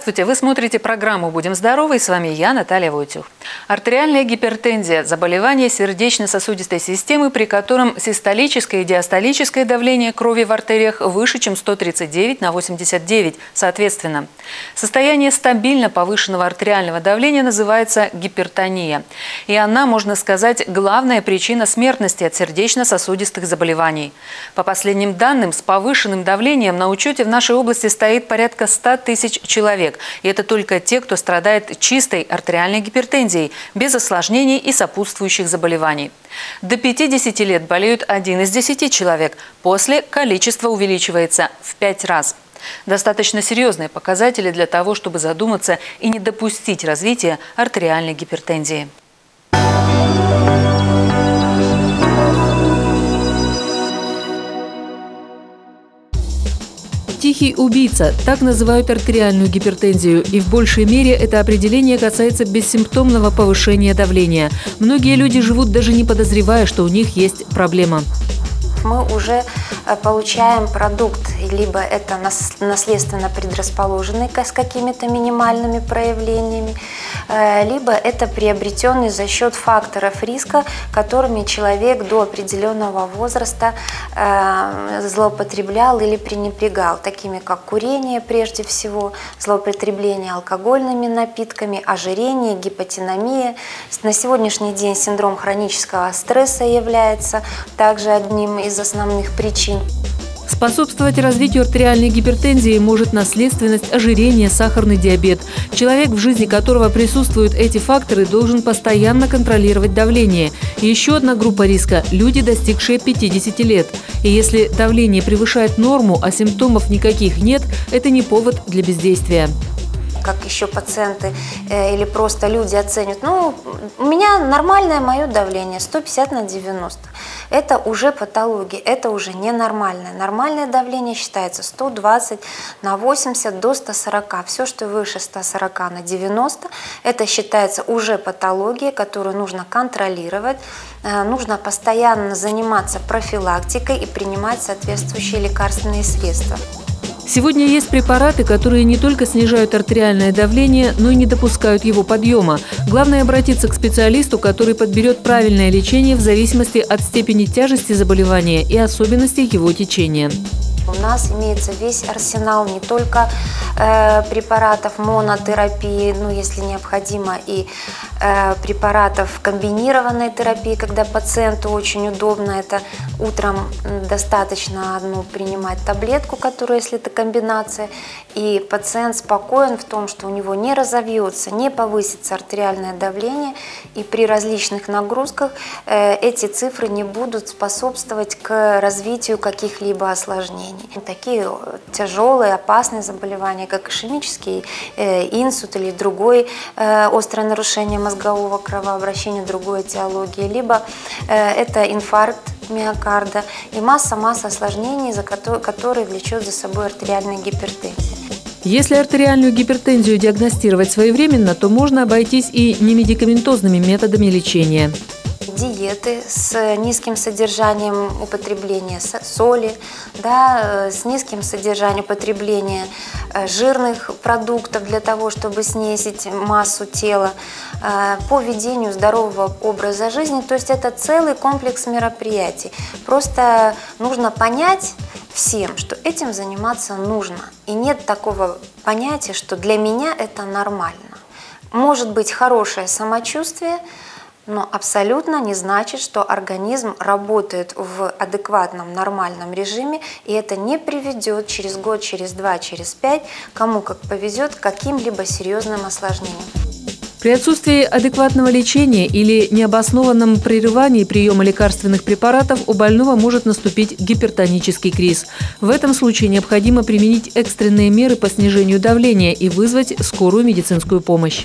Здравствуйте! Вы смотрите программу «Будем здоровы» и с вами я, Наталья Войтюх. Артериальная гипертензия – заболевание сердечно-сосудистой системы, при котором систолическое и диастолическое давление крови в артериях выше, чем 139 на 89, соответственно. Состояние стабильно повышенного артериального давления называется гипертония. И она, можно сказать, главная причина смертности от сердечно-сосудистых заболеваний. По последним данным, с повышенным давлением на учете в нашей области стоит порядка 100 тысяч человек человек. И это только те, кто страдает чистой артериальной гипертензией, без осложнений и сопутствующих заболеваний. До 50 лет болеют один из 10 человек. После количество увеличивается в 5 раз. Достаточно серьезные показатели для того, чтобы задуматься и не допустить развития артериальной гипертензии. Тихий убийца – так называют артериальную гипертензию. И в большей мере это определение касается бессимптомного повышения давления. Многие люди живут даже не подозревая, что у них есть проблема мы уже э, получаем продукт, либо это наследственно предрасположенный с какими-то минимальными проявлениями, э, либо это приобретенный за счет факторов риска, которыми человек до определенного возраста э, злоупотреблял или пренебрегал, такими как курение прежде всего, злоупотребление алкогольными напитками, ожирение, гипотиномия. На сегодняшний день синдром хронического стресса является также одним из основных причин. Способствовать развитию артериальной гипертензии может наследственность, ожирение, сахарный диабет. Человек, в жизни которого присутствуют эти факторы, должен постоянно контролировать давление. Еще одна группа риска – люди, достигшие 50 лет. И если давление превышает норму, а симптомов никаких нет, это не повод для бездействия как еще пациенты э, или просто люди оценят, ну, у меня нормальное мое давление 150 на 90. Это уже патология, это уже ненормальное. Нормальное давление считается 120 на 80 до 140. Все, что выше 140 на 90, это считается уже патологией, которую нужно контролировать. Э, нужно постоянно заниматься профилактикой и принимать соответствующие лекарственные средства. Сегодня есть препараты, которые не только снижают артериальное давление, но и не допускают его подъема. Главное обратиться к специалисту, который подберет правильное лечение в зависимости от степени тяжести заболевания и особенностей его течения. У нас имеется весь арсенал не только э, препаратов монотерапии, ну, если необходимо, и э, препаратов комбинированной терапии, когда пациенту очень удобно. Это утром достаточно одну принимать таблетку, которая, если это комбинация, и пациент спокоен в том, что у него не разовьется, не повысится артериальное давление, и при различных нагрузках э, эти цифры не будут способствовать к развитию каких-либо осложнений заболеваний. Такие э, тяжелые, опасные заболевания, как ишемический э, инсульт или другое э, острое нарушение мозгового кровообращения, другой этиологии, либо это инфаркт миокарда и масса-масса осложнений, которые влечет за собой артериальная гипертензия. Если артериальную гипертензию диагностировать своевременно, то можно обойтись и немедикаментозными методами лечения диеты с низким содержанием употребления соли, да, э, с низким содержанием употребления э, жирных продуктов для того, чтобы снизить массу тела, э, по ведению здорового образа жизни. То есть это целый комплекс мероприятий. Просто нужно понять всем, что этим заниматься нужно. И нет такого понятия, что для меня это нормально. Может быть хорошее самочувствие – но абсолютно не значит, что организм работает в адекватном, нормальном режиме, и это не приведет через год, через два, через пять, кому как повезет, к каким-либо серьезным осложнениям. При отсутствии адекватного лечения или необоснованном прерывании приема лекарственных препаратов у больного может наступить гипертонический криз. В этом случае необходимо применить экстренные меры по снижению давления и вызвать скорую медицинскую помощь.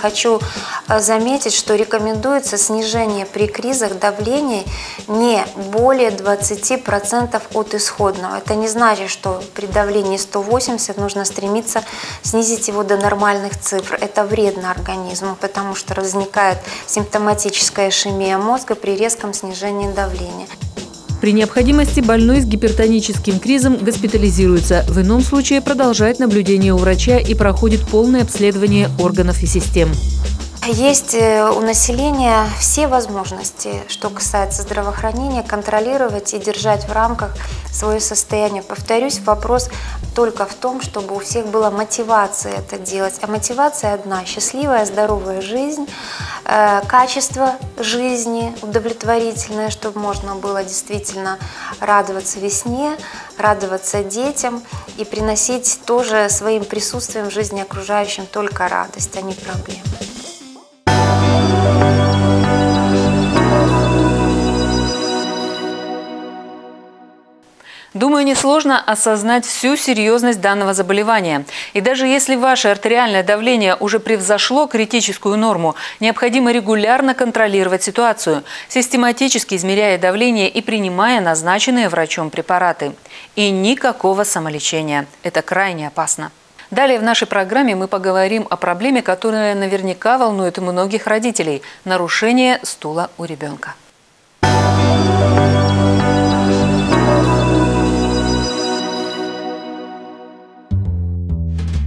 Хочу э, заметить, что рекомендуется снижение при кризах давления не более 20% от исходного. Это не значит, что при давлении 180 нужно стремиться снизить его до нормальных цифр. Это вредно организму, потому что возникает симптоматическая ишемия мозга при резком снижении давления. При необходимости больной с гипертоническим кризом госпитализируется. В ином случае продолжает наблюдение у врача и проходит полное обследование органов и систем. Есть э, у населения все возможности, что касается здравоохранения, контролировать и держать в рамках свое состояние. Повторюсь, вопрос только в том, чтобы у всех была мотивация это делать. А мотивация одна – счастливая, здоровая жизнь, э, качество жизни удовлетворительное, чтобы можно было действительно радоваться весне, радоваться детям и приносить тоже своим присутствием в жизни окружающим только радость, а не проблемы. Думаю, несложно осознать всю серьезность данного заболевания. И даже если ваше артериальное давление уже превзошло критическую норму, необходимо регулярно контролировать ситуацию, систематически измеряя давление и принимая назначенные врачом препараты. И никакого самолечения. Это крайне опасно. Далее в нашей программе мы поговорим о проблеме, которая наверняка волнует многих родителей – нарушение стула у ребенка.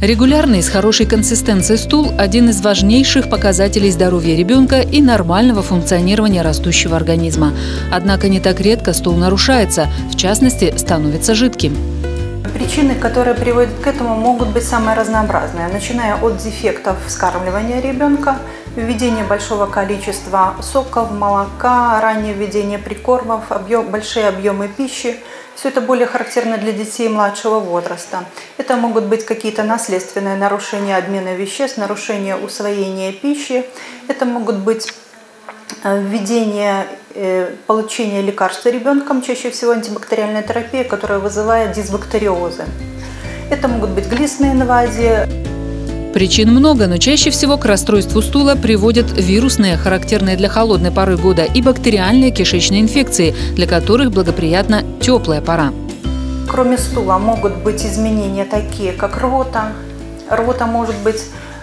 Регулярный с хорошей консистенцией стул – один из важнейших показателей здоровья ребенка и нормального функционирования растущего организма. Однако не так редко стул нарушается, в частности, становится жидким. Причины, которые приводят к этому, могут быть самые разнообразные, начиная от дефектов вскармливания ребенка, введения большого количества соков, молока, раннее введение прикормов, объем, большие объемы пищи. Все это более характерно для детей младшего возраста. Это могут быть какие-то наследственные нарушения обмена веществ, нарушения усвоения пищи. Это могут быть Э, введение, э, получения лекарства ребенком, чаще всего антибактериальная терапия, которая вызывает дисбактериозы. Это могут быть глистные инвазии. Причин много, но чаще всего к расстройству стула приводят вирусные, характерные для холодной поры года, и бактериальные кишечные инфекции, для которых благоприятна теплая пора. Кроме стула могут быть изменения такие, как рвота. Рвота может быть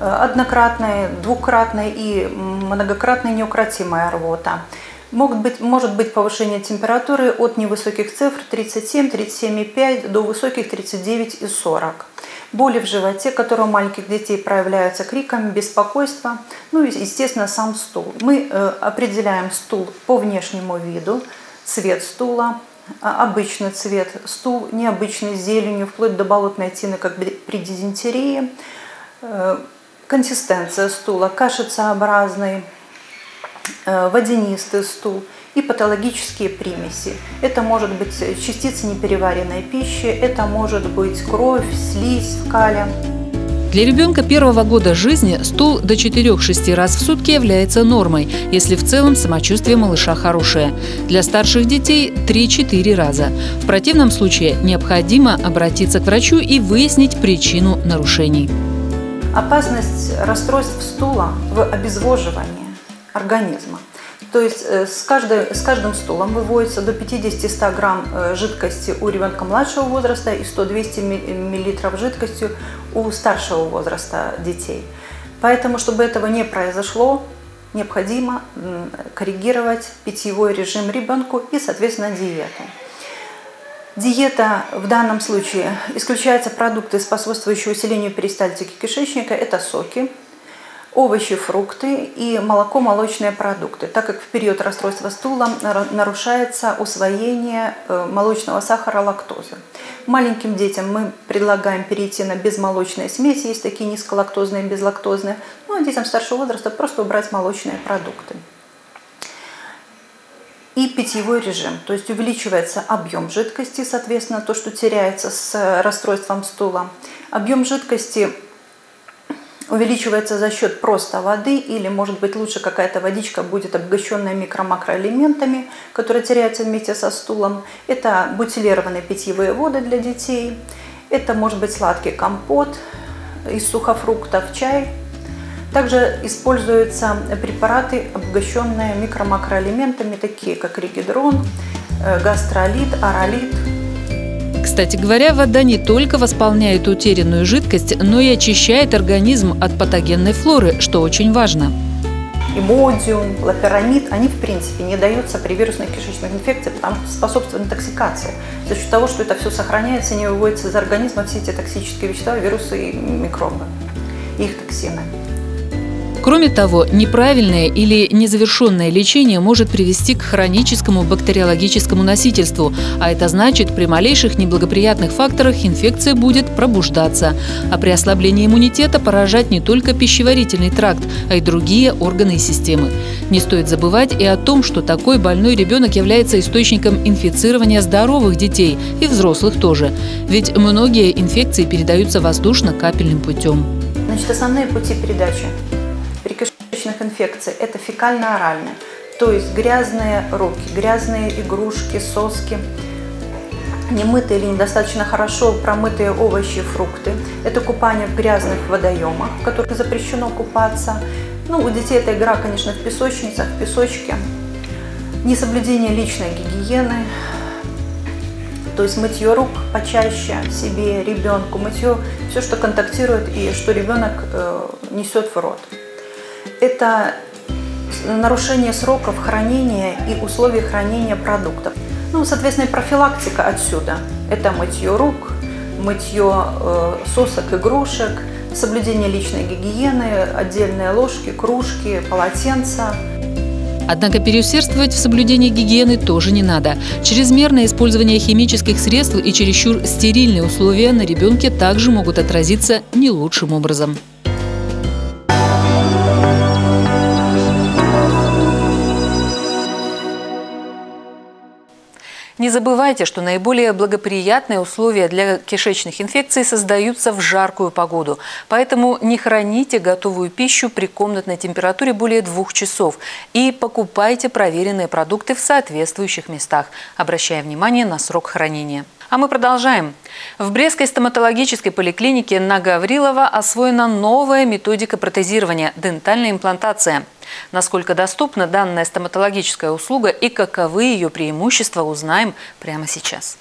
Э, однократная, двукратная и многократная неукротимая рвота. Могут быть, может быть повышение температуры от невысоких цифр 37-37,5 до высоких 39 и 40. Боли в животе, которые у маленьких детей проявляются криками, беспокойство, ну и, естественно, сам стул. Мы э, определяем стул по внешнему виду, цвет стула, а, обычный цвет, стул необычный с зеленью, вплоть до болотной тины, как при дизентерии, э, консистенция стула кашицеобразный, э, водянистый стул и патологические примеси. Это может быть частицы непереваренной пищи, это может быть кровь, слизь в кале. Для ребенка первого года жизни стул до 4-6 раз в сутки является нормой, если в целом самочувствие малыша хорошее. Для старших детей 3-4 раза. В противном случае необходимо обратиться к врачу и выяснить причину нарушений. Опасность расстройств стула в обезвоживании организма. То есть э, с, каждой, с каждым стулом выводится до 50-100 грамм э, жидкости у ребенка младшего возраста и 100-200 миллилитров жидкости у старшего возраста детей. Поэтому, чтобы этого не произошло, необходимо коррегировать питьевой режим ребенку и, соответственно, диету. Диета в данном случае исключаются продукты, способствующие усилению перистальтики кишечника, это соки, овощи, фрукты и молоко-молочные продукты, так как в период расстройства стула нарушается усвоение э, молочного сахара, лактозы. Маленьким детям мы предлагаем перейти на безмолочные смеси, есть такие низколактозные, безлактозные, ну а детям старшего возраста просто убрать молочные продукты и питьевой режим. То есть увеличивается объем жидкости, соответственно, то, что теряется с расстройством стула. Объем жидкости увеличивается за счет просто воды или, может быть, лучше какая-то водичка будет обогащенная микро-макроэлементами, которые теряются вместе со стулом. Это бутилированные питьевые воды для детей. Это может быть сладкий компот из сухофруктов, чай, также используются препараты, обогащенные микро-макроэлементами, такие как регидрон, э, гастролит, аролит. Кстати говоря, вода не только восполняет утерянную жидкость, но и очищает организм от патогенной флоры, что очень важно. имодиум, лапирамид, они в принципе не даются при вирусных кишечных инфекциях, потому что способствуют интоксикации. За счет того, что это все сохраняется, не выводится из организма все эти токсические вещества, вирусы и микробы, их токсины. Кроме того, неправильное или незавершенное лечение может привести к хроническому бактериологическому носительству, а это значит, при малейших неблагоприятных факторах инфекция будет пробуждаться, а при ослаблении иммунитета поражать не только пищеварительный тракт, а и другие органы и системы. Не стоит забывать и о том, что такой больной ребенок является источником инфицирования здоровых детей и взрослых тоже. Ведь многие инфекции передаются воздушно-капельным путем. Значит, основные пути передачи кишечных инфекций – это фекально-оральные, то есть грязные руки, грязные игрушки, соски, немытые или недостаточно хорошо промытые овощи, фрукты. Это купание в грязных водоемах, в которых запрещено купаться. Ну, у детей это игра, конечно, в песочницах, в песочке. Несоблюдение личной гигиены, то есть мытье рук почаще себе, ребенку, мытье, все, что контактирует и что ребенок э, несет в рот это нарушение сроков хранения и условий хранения продуктов. Ну, соответственно, и профилактика отсюда. Это мытье рук, мытье э, сосок, игрушек, соблюдение личной гигиены, отдельные ложки, кружки, полотенца. Однако переусердствовать в соблюдении гигиены тоже не надо. Чрезмерное использование химических средств и чересчур стерильные условия на ребенке также могут отразиться не лучшим образом. Не забывайте, что наиболее благоприятные условия для кишечных инфекций создаются в жаркую погоду. Поэтому не храните готовую пищу при комнатной температуре более двух часов и покупайте проверенные продукты в соответствующих местах, обращая внимание на срок хранения. А мы продолжаем. В Брестской стоматологической поликлинике на Гаврилова освоена новая методика протезирования – дентальная имплантация. Насколько доступна данная стоматологическая услуга и каковы ее преимущества, узнаем прямо сейчас.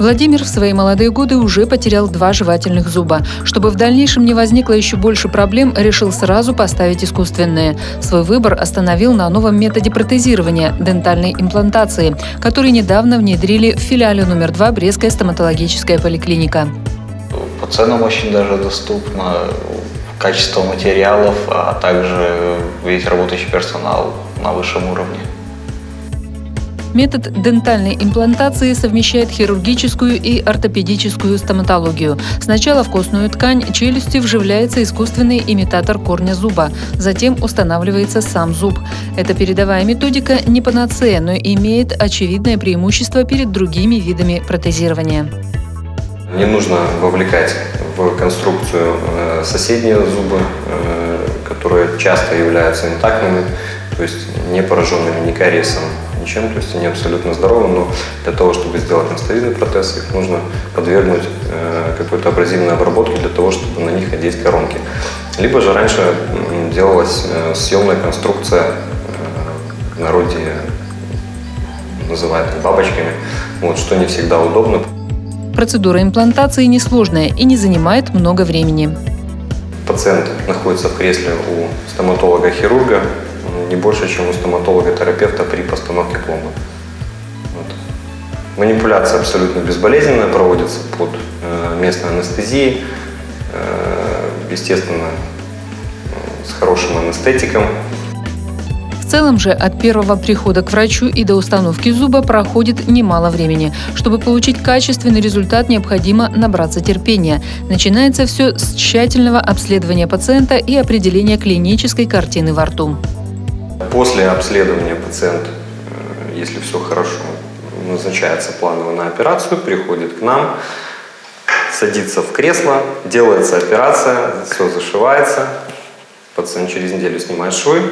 Владимир в свои молодые годы уже потерял два жевательных зуба. Чтобы в дальнейшем не возникло еще больше проблем, решил сразу поставить искусственные. Свой выбор остановил на новом методе протезирования – дентальной имплантации, который недавно внедрили в филиале номер два Брестская стоматологическая поликлиника. По ценам очень даже доступно, качество материалов, а также весь работающий персонал на высшем уровне. Метод дентальной имплантации совмещает хирургическую и ортопедическую стоматологию. Сначала в костную ткань челюсти вживляется искусственный имитатор корня зуба, затем устанавливается сам зуб. Эта передовая методика не панацея, но имеет очевидное преимущество перед другими видами протезирования. Не нужно вовлекать в конструкцию э, соседние зубы, э, которые часто являются интактными, то есть не пораженными ни кариесом, ничем, то есть они абсолютно здоровы, но для того, чтобы сделать наставидный протез, их нужно подвергнуть э, какой-то абразивной обработке для того, чтобы на них одеть коронки. Либо же раньше делалась э, съемная конструкция, э, в народе называют их бабочками, вот, что не всегда удобно. Процедура имплантации несложная и не занимает много времени. Пациент находится в кресле у стоматолога-хирурга, не больше, чем у стоматолога-терапевта при постановке пломбы. Вот. Манипуляция абсолютно безболезненная, проводится под э, местной анестезией, э, естественно, э, с хорошим анестетиком. В целом же от первого прихода к врачу и до установки зуба проходит немало времени. Чтобы получить качественный результат, необходимо набраться терпения. Начинается все с тщательного обследования пациента и определения клинической картины во рту. После обследования пациент, э, если все хорошо, назначается планово на операцию, приходит к нам, садится в кресло, делается операция, все зашивается, пациент через неделю снимает швы.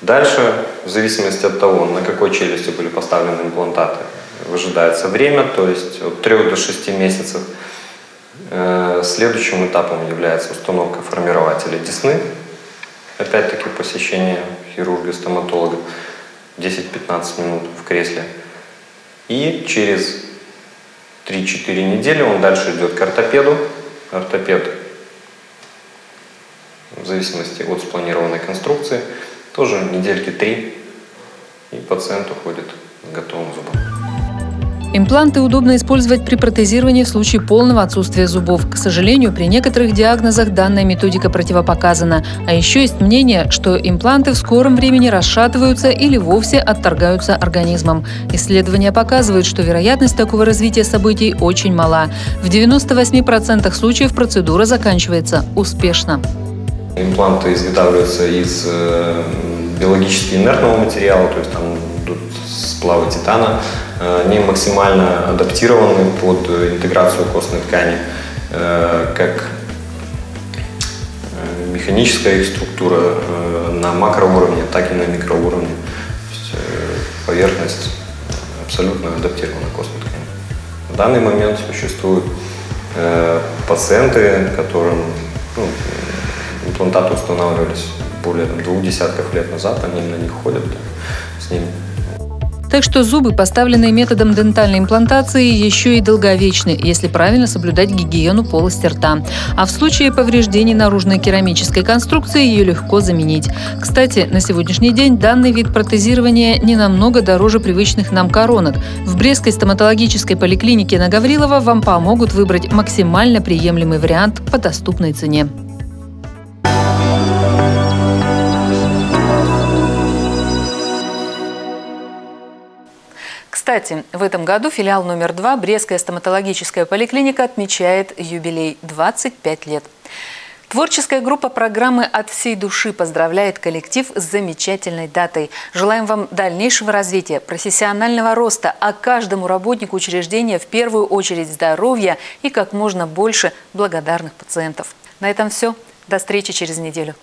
Дальше, в зависимости от того, на какой челюсти были поставлены имплантаты, выжидается время, то есть от 3 до 6 месяцев. Э, следующим этапом является установка формирователя десны, опять-таки посещение хирурга-стоматолога 10-15 минут в кресле. И через 3-4 недели, он дальше идет к ортопеду. Ортопед в зависимости от спланированной конструкции, тоже недельки три, и пациент уходит с готовым зубом. Импланты удобно использовать при протезировании в случае полного отсутствия зубов. К сожалению, при некоторых диагнозах данная методика противопоказана. А еще есть мнение, что импланты в скором времени расшатываются или вовсе отторгаются организмом. Исследования показывают, что вероятность такого развития событий очень мала. В 98% случаев процедура заканчивается успешно. Импланты изготавливаются из э, биологически инертного материала, то есть там идут сплавы титана. Э, они максимально адаптированы под интеграцию костной ткани, э, как механическая их структура на макроуровне, так и на микроуровне. Поверхность абсолютно адаптирована к костной ткани. В данный момент существуют пациенты, которым ну, имплантаты устанавливались более двух десятков лет назад, они на них ходят с ними. Так что зубы, поставленные методом дентальной имплантации, еще и долговечны, если правильно соблюдать гигиену полости рта. А в случае повреждений наружной керамической конструкции ее легко заменить. Кстати, на сегодняшний день данный вид протезирования не намного дороже привычных нам коронок. В Брестской стоматологической поликлинике на Гаврилова вам помогут выбрать максимально приемлемый вариант по доступной цене. Кстати, в этом году филиал номер два Брестская стоматологическая поликлиника отмечает юбилей – 25 лет. Творческая группа программы «От всей души» поздравляет коллектив с замечательной датой. Желаем вам дальнейшего развития, профессионального роста, а каждому работнику учреждения в первую очередь здоровья и как можно больше благодарных пациентов. На этом все. До встречи через неделю.